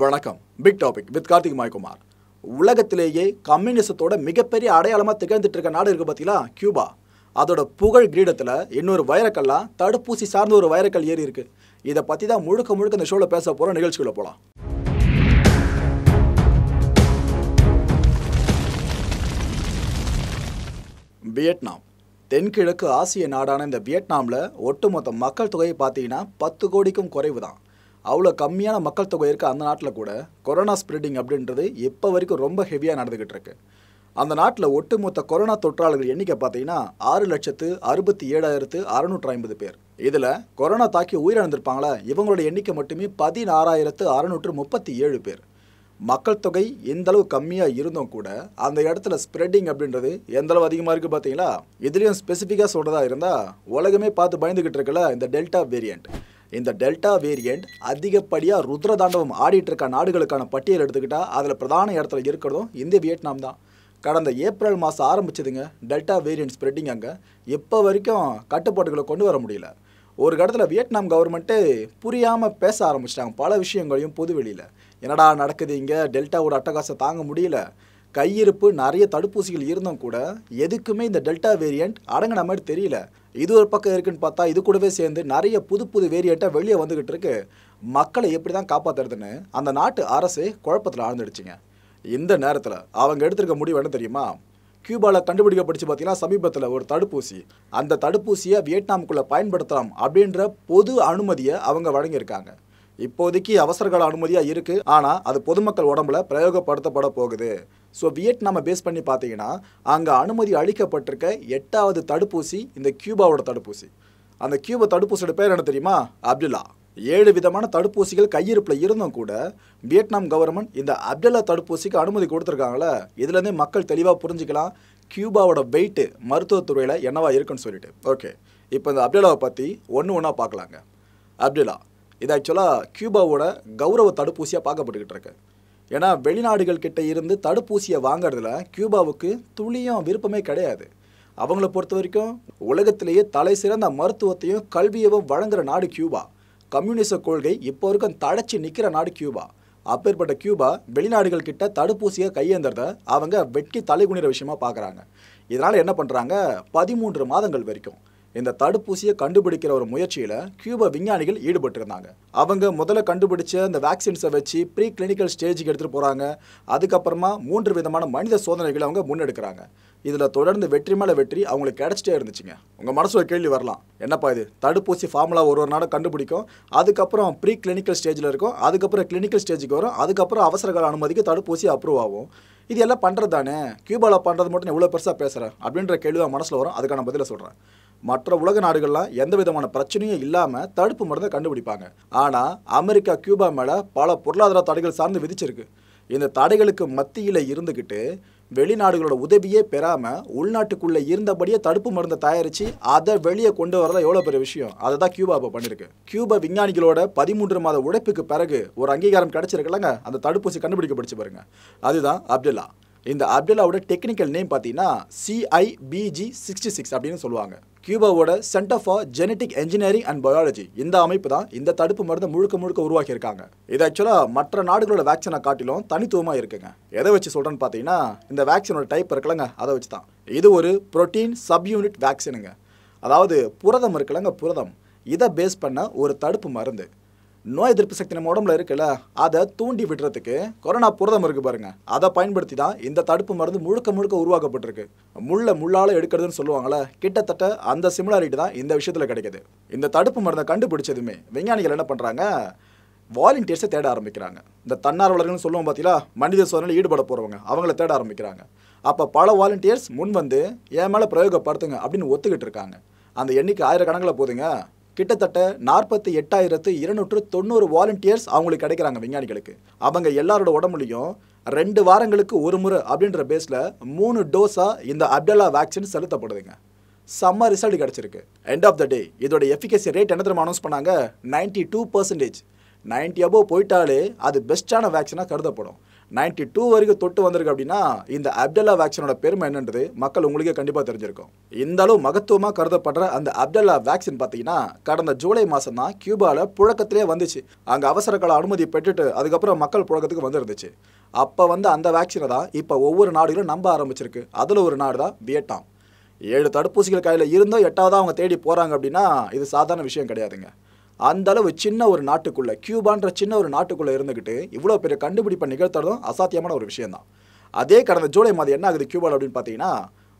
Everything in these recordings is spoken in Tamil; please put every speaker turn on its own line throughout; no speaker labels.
வணக்கம். Big topic with Karthik Maikumar. உலகத்திலேயே கம்யூனிசத்தோட மிகப்பெரிய அடையாளமாக திகழ்ந்துட்டு இருக்க நாடு இருக்குது பார்த்தீங்களா கியூபா. அதோட புகழ் கிரீடத்தில் இன்னொரு வைரக்கல்லா தடுப்பூசி சார்ந்த ஒரு வைரக்கல் ஏறி இருக்கு. இதை பற்றி தான் முழுக்க முழுக்க இந்த ஷோவில் பேச போகிற நிகழ்ச்சிக்குள்ள போகலாம் வியட்நாம். தென்கிழக்கு ஆசிய நாடான இந்த வியட்நாமில் ஒட்டுமொத்த மக்கள் தொகையை பார்த்தீங்கன்னா பத்து கோடிக்கும் குறைவு தான் அவ்வளோ கம்மியான மக்கள் தொகை இருக்க அந்த நாட்டில் கூட கொரோனா ஸ்ப்ரெட்டிங் அப்படின்றது இப்போ வரைக்கும் ரொம்ப ஹெவியாக நடந்துக்கிட்டு இருக்கு. அந்த நாட்டில் ஒட்டுமொத்த கொரோனா தொற்றாளர்கள் எண்ணிக்கை பார்த்தீங்கன்னா ஆறு லட்சத்து அறுபத்தி ஏழாயிரத்து அறுநூற்று ஐம்பது பேர். இதில் கொரோனா தாக்கி உயிரிழந்திருப்பாங்களா? இவங்களோட எண்ணிக்கை மட்டுமே பதினாறாயிரத்து அறுநூற்று முப்பத்தி ஏழு பேர். மக்கள் தொகை எந்த அளவு கம்மியாக இருந்தும் கூட அந்த இடத்துல ஸ்ப்ரெட்டிங் அப்படின்றது எந்த அளவு அதிகமாக இருக்குது பார்த்தீங்களா? இதுலேயும் ஸ்பெசிஃபிக்காக சொல்கிறதா இருந்தால் உலகமே பார்த்து பயந்துக்கிட்டு இருக்கல இந்த டெல்டா வேரியண்ட் இந்த டெல்டா வேரியண்ட் அதிகப்படியாக ருத்ர தாண்டவம் ஆடிட்டு இருக்க நாடுகளுக்கான பட்டியல் எடுத்துக்கிட்டால் அதில் பிரதான இடத்துல இருக்கிறதும் இந்த வியட்நாம் தான். கடந்த ஏப்ரல் மாதம் ஆரம்பிச்சதுங்க டெல்டா வேரியண்ட் ஸ்ப்ரெட்டிங் அங்கே. இப்போ வரைக்கும் கட்டுப்பாடுகளை கொண்டு வர முடியல. ஒரு இடத்துல வியட்நாம் கவர்மெண்ட்டு புரியாமல் பேச ஆரம்பிச்சிட்டாங்க பல விஷயங்களையும் பொது வெளியில். என்னடா நடக்குது இங்கே? டெல்டாவோட அட்டகாசை தாங்க முடியல. கையிருப்பு நிறைய தடுப்பூசிகள் இருந்தும் கூட எதுக்குமே இந்த டெல்டா வேரியண்ட் அடங்கின மாதிரி தெரியல. இது ஒரு பக்கம் இருக்குன்னு பார்த்தா இது கூடவே சேர்ந்து நிறைய புது புது வேரியண்ட்டாக வெளியே வந்துக்கிட்டு இருக்கு. மக்களை எப்படி தான் காப்பாற்றுறதுன்னு அந்த நாட்டு அரசு குழப்பத்தில் ஆழ்ந்துடுச்சுங்க. இந்த நேரத்தில் அவங்க எடுத்திருக்க முடிவு என்ன தெரியுமா? கியூபாவில் கண்டுபிடிக்கப்பட்டுச்சு பார்த்தீங்கன்னா சமீபத்தில் ஒரு தடுப்பூசி. அந்த தடுப்பூசியை வியட்நாமுக்குள்ளே பயன்படுத்தலாம் அப்படின்ற பொது அனுமதியை அவங்க வழங்கியிருக்காங்க. இப்போதைக்கு அவசரகால அனுமதியாக இருக்குது ஆனால் அது பொதுமக்கள் உடம்புல பிரயோகப்படுத்தப்பட போகுது. ஸோ வியட்நாமை பேஸ் பண்ணி பார்த்தீங்கன்னா அங்கே அனுமதி அளிக்கப்பட்டிருக்க எட்டாவது தடுப்பூசி இந்த கியூபாவோட தடுப்பூசி. அந்த கியூபா தடுப்பூசியோட பேர் என்ன தெரியுமா? அப்துல்லா. ஏழு விதமான தடுப்பூசிகள் கையிருப்பில் இருந்தும் கூட வியட்நாம் கவர்மெண்ட் இந்த அப்துல்லா தடுப்பூசிக்கு அனுமதி கொடுத்துருக்காங்களே இதுலேருந்தே மக்கள் தெளிவாக புரிஞ்சுக்கலாம் கியூபாவோட வெயிட்டு மருத்துவத்துறையில் என்னவா இருக்குன்னு சொல்லிட்டு. ஓகே இப்போ இந்த அப்துல்லாவை பற்றி ஒன்று ஒன்றா பார்க்கலாங்க. அப்துல்லா இது ஆக்சுவலாக கியூபாவோட கௌரவ தடுப்பூசியாக பார்க்கப்பட்டுக்கிட்டு இருக்கு. ஏன்னா வெளிநாடுகள் கிட்ட இருந்து தடுப்பூசியை வாங்குறதுல கியூபாவுக்கு துளியும் விருப்பமே கிடையாது. அவங்கள பொறுத்த வரைக்கும் உலகத்திலேயே தலை சிறந்த மருத்துவத்தையும் கல்வியவும் வழங்குற நாடு கியூபா. கம்யூனிச கொள்கை இப்போ வரைக்கும் தடைச்சி நிற்கிற நாடு கியூபா. அப்பேற்பட்ட கியூபா வெளிநாடுகள் கிட்ட தடுப்பூசியை கையேந்துறத அவங்க வெட்கி தலைகுனிற விஷயமா பார்க்குறாங்க. இதனால் என்ன பண்ணுறாங்க பதிமூன்று மாதங்கள் வரைக்கும் இந்த தடுப்பூசியை கண்டுபிடிக்கிற ஒரு முயற்சியில் கியூப விஞ்ஞானிகள் ஈடுபட்டிருந்தாங்க. அவங்க முதல்ல கண்டுபிடிச்ச இந்த வேக்சின்ஸை வச்சு ப்ரீ கிளினிக்கல் ஸ்டேஜுக்கு எடுத்துகிட்டு போகிறாங்க அதுக்கப்புறமா மூன்று விதமான மனித சோதனைகளை அவங்க முன்னெடுக்கிறாங்க. இதில் தொடர்ந்து வெற்றி மேலே வெற்றி அவங்களுக்கு கிடைச்சிட்டே இருந்துச்சுங்க. உங்கள் மனசில் கேள்வி வரலாம். என்னப்பா இது? தடுப்பூசி ஃபார்முலா ஒரு ஒரு நாடும் கண்டுபிடிக்கும். அதுக்கப்புறம் ப்ரீ கிளினிக்கல் ஸ்டேஜில் இருக்கும். அதுக்கப்புறம் கிளினிக்கல் ஸ்டேஜுக்கு வரும். அதுக்கப்புறம் அவசரகால அனுமதிக்கு தடுப்பூசி அப்ரூவ் ஆகும். இது எல்லாம் பண்ணுறது தானே? கியூபாவில் பண்ணுறது மட்டும் எவ்வளோ பெருசாக பேசுகிறேன் அப்படின்ற கேள்வி தான் மனசில் வரும். அதுக்கான பதிலை சொல்கிறேன் மற்ற உலக நாடுகள்லாம் எந்த விதமான பிரச்சனையும் இல்லாமல் தடுப்பு மருந்தை கண்டுபிடிப்பாங்க. ஆனால் அமெரிக்கா கியூபா மேலே பல பொருளாதார தடைகள் சார்ந்து விதிச்சிருக்கு. இந்த தடைகளுக்கு மத்தியில் இருந்துக்கிட்டு வெளிநாடுகளோட உதவியே பெறாமல் உள்நாட்டுக்குள்ளே இருந்தபடியே தடுப்பு மருந்தை தயாரித்து அதை வெளியே கொண்டு வரதான் எவ்வளோ பெரிய விஷயம்? அதை தான் கியூபா இப்போ பண்ணியிருக்கு கியூபா விஞ்ஞானிகளோட பதிமூன்று மாத உழைப்புக்கு பிறகு ஒரு அங்கீகாரம் கிடைச்சிருக்குல்லங்க. அந்த தடுப்பூசி கண்டுபிடிக்கப்படுச்சு பாருங்க. அதுதான் அப்துல்லா. இந்த அப்துல்லாவோட டெக்னிக்கல் நேம் பார்த்தீங்கன்னா சிஐபிஜி சிக்ஸ்டி சிக்ஸ் அப்படின்னு சொல்லுவாங்க. கியூபாவோட centre for genetic engineering and biology இந்த அமைப்பு தான் இந்த தடுப்பு மருந்தை முழுக்க முழுக்க உருவாக்கியிருக்காங்க. இது ஆக்சுவலாக மற்ற நாடுகளோட வேக்சினை காட்டிலும் தனித்துவமாக இருக்குங்க. எதை வச்சு சொல்கிறேன்னு பார்த்தீங்கன்னா இந்த வேக்சினோட டைப் இருக்குல்லங்க. அதை வச்சு தான். இது ஒரு புரோட்டீன் சப்யூனிட் வேக்சினுங்க அதாவது புரதம் இருக்குல்லங்க புரதம். இதை பேஸ் பண்ண ஒரு தடுப்பு மருந்து. நோய் எதிர்ப்பு சக்தி நம்ம உடம்புல இருக்குல்ல அதை தூண்டி விடுறதுக்கு கொரோனா புரதம் இருக்கு பாருங்க. அதை பயன்படுத்தி தான் இந்த தடுப்பு மருந்து முழுக்க முழுக்க உருவாக்கப்பட்டிருக்கு. முள்ள முள்ளால எடுக்கிறதுன்னு சொல்லுவாங்கல்ல கிட்டத்தட்ட அந்த சிமிலாரிட்டி தான் இந்த விஷயத்துல கிடைக்குது. இந்த தடுப்பு மருந்தை கண்டுபிடிச்சதுமே விஞ்ஞானிகள் என்ன பண்றாங்க? வாலண்டியர்ஸை தேட ஆரம்பிக்கிறாங்க. இந்த தன்னார்வலர்கள்னு சொல்லுவோம் பார்த்தீங்களா மனித சோதனையில் ஈடுபட போகிறவங்க அவங்கள தேட ஆரம்பிக்கிறாங்க. அப்போ பல வாலண்டியர்ஸ் முன் வந்து என் மேலே பிரயோகப்படுத்துங்க அப்படின்னு ஒத்துக்கிட்டு இருக்காங்க. அந்த எண்ணிக்கை ஆயிரக்கணக்கில் போதுங்க. கிட்டத்தட்ட நாற்பத்தி எட்டாயிரத்து இருநூற்று தொண்ணூறு வாலண்டியர்ஸ் அவங்களுக்கு கிடைக்கிறாங்க விஞ்ஞானிகளுக்கு. அவங்க எல்லாரோட உடம்புலையும் ரெண்டு வாரங்களுக்கு ஒரு முறை அப்படின்ற பேஸில் மூணு டோஸாக இந்த அப்டலா வேக்சின் செலுத்தப்படுதுங்க. செம்ம ரிசல்ட் கிடச்சிருக்கு. எண்ட் ஆஃப் த டே இதோட எஃபிகசி ரேட் என்ன தெரியுமா அனௌன்ஸ் பண்ணாங்க? Ninety two percentage ninety above போயிட்டாலே அது பெஸ்ட்டான வேக்சினாக கருதப்படும். நைன்டி டூ வரைக்கும் தொட்டு வந்திருக்கு அப்படின்னா இந்த அப்டல்லா வேக்சினோட பெருமை என்னன்றது மக்கள் உங்களுக்கே கண்டிப்பாக தெரிஞ்சிருக்கும். இந்த அளவு மகத்துவமாக கருதப்படுற அந்த அப்டல்லா வேக்சின் பார்த்தீங்கன்னா கடந்த ஜூலை மாதம் தான் கியூபாவில் புழக்கத்திலே வந்துச்சு. அங்கே அவசர கால அனுமதி பெற்றுட்டு அதுக்கப்புறம் மக்கள் புழக்கத்துக்கு வந்துருந்துச்சு. அப்போ வந்து அந்த வேக்சினை தான் இப்போ ஒவ்வொரு நாடுகளும் நம்ப ஆரம்பிச்சிருக்கு. அதில் ஒரு நாடு தான் வியட்நாம். ஏழு தடுப்பூசிகள் கையில் இருந்தோ எட்டாவதாக அவங்க தேடி போகிறாங்க அப்படின்னா இது சாதாரண விஷயம் கிடையாதுங்க. அந்த அளவு சின்ன ஒரு நாட்டுக்குள்ள கியூபான்ற சின்ன ஒரு நாட்டுக்குள்ளே இருந்துக்கிட்டு இவ்வளோ பெரிய கண்டுபிடிப்பை நிகழ்த்துறதும் அசாத்தியமான ஒரு விஷயந்தான் அதே கடந்த ஜூலை மாதம் என்ன ஆகுது கியூபாவில் அப்படின்னு பார்த்தீங்கன்னா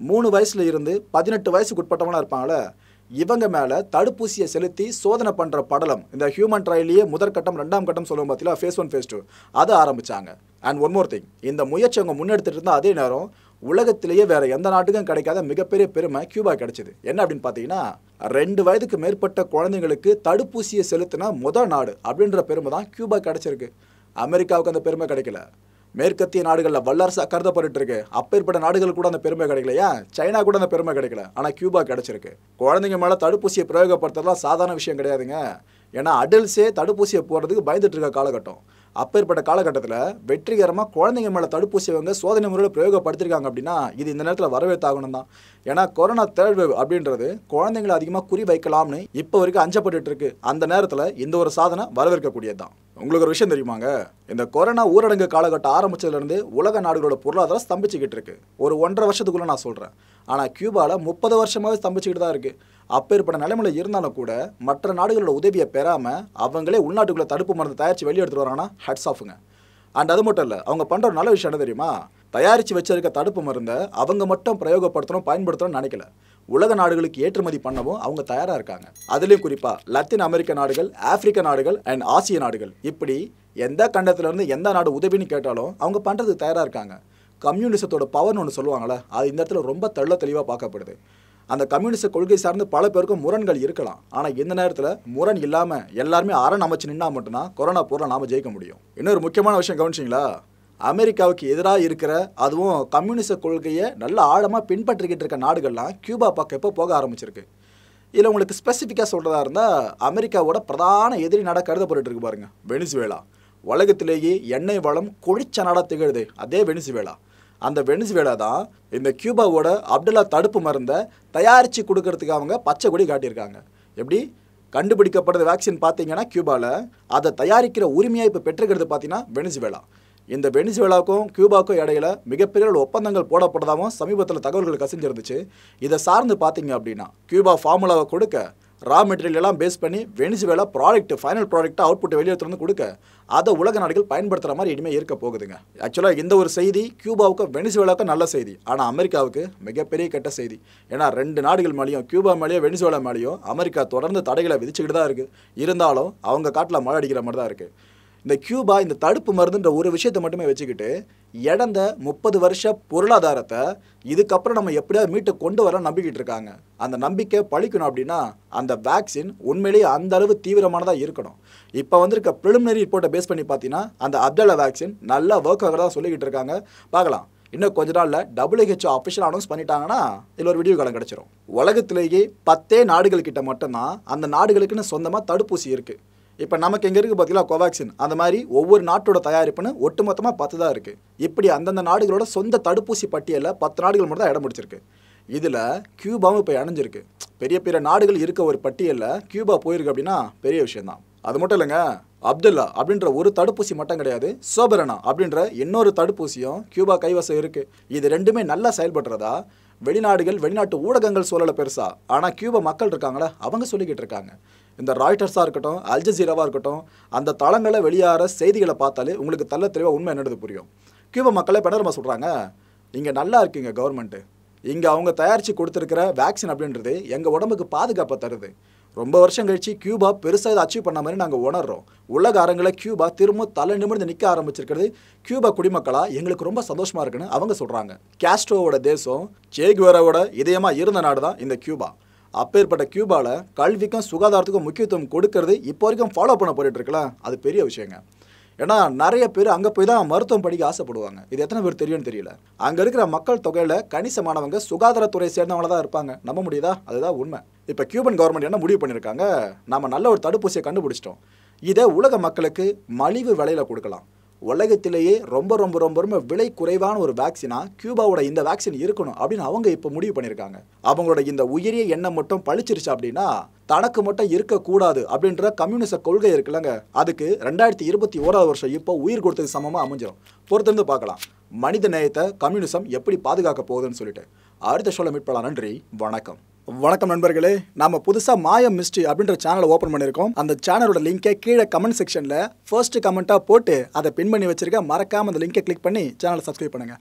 மூணு வயசுல இருந்து பதினெட்டு வயசுக்கு உட்பட்டவங்களா இருப்பாங்களே இவங்க மேலே தடுப்பூசியை செலுத்தி சோதனை பண்ணுற படலம் இந்த ஹியூமன் ட்ரையலையே முதற்கட்டம் ரெண்டாம் கட்டம் சொல்லுவோம் பார்த்தீங்களா ஃபேஸ் ஒன் ஃபேஸ் டூ அதை ஆரம்பித்தாங்க அண்ட் ஒன் மோர் திங் இந்த முயற்சி அவங்க முன்னெடுத்துட்டு இருந்தால் அதே நேரம் உலகத்திலேயே வேற எந்த நாட்டுக்கும் கிடைக்காத மிகப்பெரிய பெருமை கியூபா கிடைச்சது. என்ன அப்படின்னு பார்த்தீங்கன்னா ரெண்டு வயதுக்கு மேற்பட்ட குழந்தைங்களுக்கு தடுப்பூசியை செலுத்தின முதல் நாடு அப்படின்ற பெருமை தான் கியூபா கிடைச்சிருக்கு. அமெரிக்காவுக்கு அந்த பெருமை கிடைக்கல. மேற்கத்திய நாடுகளில் வல்லரசாக கருதப்பட்டு இருக்கு அப்பேற்பட்ட நாடுகள் கூட அந்த பெருமை கிடைக்கலையா? சைனா கூட அந்த பெருமை கிடைக்கல. ஆனால் கியூபா கிடைச்சிருக்கு. குழந்தைங்க மேலே தடுப்பூசியை பிரயோகப்படுத்துறதுலாம் சாதாரண விஷயம் கிடையாதுங்க. ஏன்னா அடல்ஸே தடுப்பூசியை போடுறதுக்கு பயந்துட்டு இருக்க காலகட்டம். அப்பேற்பட்ட காலகட்டத்தில் வெற்றிகரமாக குழந்தைங்க மேலே தடுப்பூசி அவங்க சோதனை முறையில் பிரயோகப்படுத்திருக்காங்க அப்படின்னா இது இந்த நேரத்தில் வரவேற்றாகணும் தான். ஏன்னா கொரோனா தேர்ட் வேவ் அப்படின்றது குழந்தைங்களை அதிகமாக குறி வைக்கலாம்னு இப்போ வரைக்கும் அஞ்சப்பட்டு இருக்கு. அந்த நேரத்தில் இந்த ஒரு சாதனை வரவேற்கக்கூடியது தான். உங்களுக்கு ஒரு விஷயம் தெரியுமாங்க? இந்த கொரோனா ஊரடங்கு காலகட்டம் ஆரம்பிச்சதுலேருந்து உலக நாடுகளோட பொருளாதாரம் ஸ்தம்பிச்சுக்கிட்டு இருக்கு ஒரு ஒன்றரை வருஷத்துக்குள்ள நான் சொல்கிறேன் ஆனால் கியூபாவில் முப்பது வருஷமாவே ஸ்தம்பிச்சுக்கிட்டு தான் இருக்குது அப்பேற்பட்ட நிலைமையில் இருந்தாலும் கூட மற்ற நாடுகளோட உதவியை பெறாமல் அவங்களே உள்நாட்டுக்குள்ளே தடுப்பு மருந்து தயாரித்து வெளியே எடுத்துட்டு வராங்கன்னா ஹட்ஸ் ஆஃபுங்க அண்ட் அது மட்டும் இல்லை அவங்க பண்ணுற ஒரு நல்ல விஷயம் என்ன தெரியுமா? தயாரித்து வச்சிருக்க தடுப்பு மருந்தை அவங்க மட்டும் பிரயோகப்படுத்தணும் பயன்படுத்தணும்னு நினைக்கல. உலக நாடுகளுக்கு ஏற்றுமதி பண்ணவும் அவங்க தயாராக இருக்காங்க. அதுலேயும் குறிப்பாக லத்தீன் அமெரிக்க நாடுகள் ஆப்பிரிக்க நாடுகள் அண்ட் ஆசிய நாடுகள். இப்படி எந்த கண்டத்துலேருந்து எந்த நாடு உதவின்னு கேட்டாலும் அவங்க பண்ணுறதுக்கு தயாராக இருக்காங்க. கம்யூனிசத்தோட பவர்னு ஒன்று சொல்லுவாங்களே அது இந்த இடத்துல ரொம்ப தெள்ள தெளிவாக பார்க்கப்படுது. அந்த கம்யூனிஸ்ட் கொள்கை சார்ந்து பல பேருக்கும் முரண்கள் இருக்கலாம். ஆனால் இந்த நேரத்தில் முரண் இல்லாமல் எல்லாருமே அரண் அமைச்சு நின்னா மட்டும்தான் கொரோனா போரில் நாம் ஜெயிக்க முடியும். இன்னொரு முக்கியமான விஷயம் கவனிச்சிங்களா? அமெரிக்காவுக்கு எதிராக இருக்கிற அதுவும் கம்யூனிச கொள்கையை நல்ல ஆழமாக பின்பற்றிக்கிட்டு இருக்க நாடுகள்லாம் கியூபா பக்கம் எப்போ போக ஆரம்பிச்சிருக்கு? இதில் உங்களுக்கு ஸ்பெசிஃபிக்காக சொல்கிறதா இருந்தால் அமெரிக்காவோட பிரதான எதிரி நாடாக கருதப்பட்டு இருக்கு பாருங்கள் வெனிசுவேலா. உலகத்திலேயே எண்ணெய் வளம் கொழிச்ச நாடாக திகழுது அதே வெனிசுவேலா. அந்த வெனிசுவேலா தான் இந்த கியூபாவோட அப்துல்லா தடுப்பு மருந்தை தயாரித்து கொடுக்கறதுக்கு அவங்க பச்சை கொடி காட்டியிருக்காங்க. எப்படி? கண்டுபிடிக்கப்படுற வேக்சின் பார்த்தீங்கன்னா கியூபாவில் அதை தயாரிக்கிற உரிமையாக இப்போ பெற்றுக்கிறது பார்த்தீங்கன்னா வெனிசுவேலா. இந்த வெனிசுவேலாவுக்கும் கியூபாவுக்கும் இடையில மிகப்பெரிய ஒப்பந்தங்கள் போடப்பட்டதாகவும் சமீபத்தில் தகவல்கள் கசிஞ்சிருந்துச்சு. இதை சார்ந்து பார்த்தீங்க அப்படின்னா கியூபா ஃபார்முலாவை கொடுக்க ரா மெட்டீரியல் எல்லாம் பேஸ் பண்ணி வெனிசுவேலா ப்ராடக்ட் ஃபைனல் ப்ராடக்ட்டை அவுட்புட் வெளியே வந்து கொடுக்க அதை உலக நாடுகள் பயன்படுத்துகிற மாதிரி இனிமேல் இருக்க போகுதுங்க. ஆக்சுவலாக இந்த ஒரு செய்தி கியூபாவுக்கும் வெனிசுவேலாவுக்கு நல்ல செய்தி. ஆனால் அமெரிக்காவுக்கு மிகப்பெரிய கெட்ட செய்தி. ஏன்னா ரெண்டு நாடுகள் மேலேயும் கியூபா மேலேயோ வெனிசுவேலா மேலேயும் அமெரிக்கா தொடர்ந்து தடைகளை விதிச்சுக்கிட்டு தான் இருக்குது இருந்தாலும் அவங்க காட்டில் மழை அடிக்கிற மாதிரி தான் இருக்குது இந்த கியூபா இந்த தடுப்பு மருந்துன்ற ஒரு விஷயத்தை மட்டுமே வச்சுக்கிட்டு இடந்த முப்பது வருஷ பொருளாதாரத்தை இதுக்கப்புறம் நம்ம எப்படியாவது மீட்டு கொண்டு வர நம்பிக்கிட்டு இருக்காங்க. அந்த நம்பிக்கை பழிக்கணும் அப்படின்னா அந்த வேக்சின் உண்மையிலேயே அந்த அளவு தீவிரமானதாக இருக்கணும். இப்போ வந்திருக்க ப்ரிலிமினரி ரிப்போர்ட்டை பேஸ் பண்ணி பார்த்தீங்கன்னா அந்த அப்டல்லா வேக்சின் நல்லா ஒர்க் ஆகிறதா சொல்லிக்கிட்டு இருக்காங்க. பார்க்கலாம். இன்னும் கொஞ்ச நாளில் டபிள்யூஹெச்ஓ அஃபிஷியல் அனௌன்ஸ் பண்ணிட்டாங்கன்னா இதில் ஒரு வீடியோ காலம் கிடச்சிரும். உலகத்திலேயே பத்தே நாடுகள் கிட்ட மட்டும்தான் அந்த நாடுகளுக்குன்னு சொந்தமாக தடுப்பூசி இருக்குது இப்போ நமக்கு எங்கே இருக்குது பார்த்தீங்களா கோவேக்சின்? அந்த மாதிரி ஒவ்வொரு நாட்டோட தயாரிப்புன்னு ஒட்டுமொத்தமாக பத்து தான் இருக்குது இப்படி அந்தந்த நாடுகளோட சொந்த தடுப்பூசி பட்டியலில் பத்து நாடுகள் மட்டும் தான் இடம் பிடிச்சிருக்கு. இதில் கியூபாவும் இப்போ இணைஞ்சிருக்கு. பெரிய பெரிய நாடுகள் இருக்க ஒரு பட்டியலில் கியூபா போயிருக்கு அப்படின்னா பெரிய விஷயம்தான் அது மட்டும் இல்லைங்க அப்துல்லா அப்படின்ற ஒரு தடுப்பூசி மட்டும் கிடையாது சோபரனா அப்படின்ற இன்னொரு தடுப்பூசியும் கியூபா கைவசம் இருக்குது இது ரெண்டுமே நல்லா செயல்படுறதா? வெளிநாடுகள் வெளிநாட்டு ஊடகங்கள் சொல்லலை பெருசா? ஆனால் கியூபா மக்கள் இருக்காங்களா? அவங்க சொல்லிக்கிட்டு இருக்காங்க. இந்த ராய்டர்ஸாக இருக்கட்டும் அல்ஜசீராவாக இருக்கட்டும் அந்த தளங்களை வெளியாகிற செய்திகளை பார்த்தாலே உங்களுக்கு தள்ள தெளிவாக உண்மை என்னது புரியும். கியூப மக்களே பிணர்மா சொல்கிறாங்க இங்கே நல்லா இருக்குங்க கவர்மெண்ட்டு இங்கே அவங்க தயாரித்து கொடுத்துருக்கிற வேக்சின் அப்படின்றது எங்கள் உடம்புக்கு பாதுகாப்பை தருது. ரொம்ப வருஷம் கழிச்சு கியூபா பெருசாக இதை அச்சீவ் பண்ண மாதிரி நாங்கள் உணர்றோம். உலக அரங்கில் கியூபா திரும்ப தலை நிமிர்ந்து நிற்க ஆரம்பிச்சிருக்கிறது. கியூபா குடிமக்களாக எங்களுக்கு ரொம்ப சந்தோஷமாக இருக்குன்னு அவங்க சொல்கிறாங்க கேஸ்ட்ரோவோட தேசம் சேகுவராவோட இதயமாக இருந்த நாடு தான் இந்த கியூபா. அப்பேற்பட்ட கியூபாவில் கல்விக்கும் சுகாதாரத்துக்கும் முக்கியத்துவம் கொடுக்கறது இப்போ வரைக்கும் ஃபாலோ பண்ண போயிட்டு இருக்கலாம் அது பெரிய விஷயங்க. ஏன்னா நிறைய பேர் அங்கே போய் தான் மருத்துவம் படிக்க ஆசைப்படுவாங்க. இது எத்தனை பேர் தெரியும்னு தெரியல. அங்கே இருக்கிற மக்கள் தொகையில் கணிசமானவங்க சுகாதாரத்துறை சேர்ந்தவங்கள தான் இருப்பாங்க. நம்ப முடியுதா? அதுதான் உண்மை. இப்போ கியூபன் கவர்மெண்ட் என்ன முடிவு பண்ணியிருக்காங்க? நம்ம நல்ல ஒரு தடுப்பூசியை கண்டுபிடிச்சிட்டோம். இதை உலக மக்களுக்கு மலிவு விலையில் கொடுக்கலாம். உலகத்திலேயே ரொம்ப ரொம்ப ரொம்ப ரொம்ப விலை குறைவான ஒரு வேக்சினா கியூபாவோட இந்த வேக்சின் இருக்கணும் அப்படின்னு அவங்க இப்போ முடிவு பண்ணியிருக்காங்க. அவங்களோட இந்த உயரிய எண்ணம் மட்டும் பழிச்சிருச்சு அப்படின்னா தனக்கு மட்டும் இருக்கக்கூடாது அப்படின்ற கம்யூனிச கொள்கை இருக்குல்லங்க. அதுக்கு ரெண்டாயிரத்தி இருபத்தி ஓராவது வருஷம் இப்போ உயிர் கொடுத்தது சமமாக அமைஞ்சிடும் பொறுத்திருந்து பார்க்கலாம். மனித நேயத்தை கம்யூனிசம் எப்படி பாதுகாக்க போகுதுன்னு சொல்லிட்டு. அடுத்த சொல்ல மீட்பலாம் நன்றி. வணக்கம். வணக்கம் நண்பர்களே. நம்ம புதுசாக மாயம் மிஸ்ட்ரி அப்படின்ற சேனலை ஓப்பன் பண்ணியிருக்கோம். அந்த சேனலோட லிங்கை கீழே கமெண்ட் செக்ஷனில் ஃபர்ஸ்ட் கமெண்ட்டாக போட்டு அதை பின் பண்ணி வச்சிருக்க மறக்காம அந்த லிங்கை கிளிக் பண்ணி சேனலை சப்ஸ்கிரைப் பண்ணுங்கள்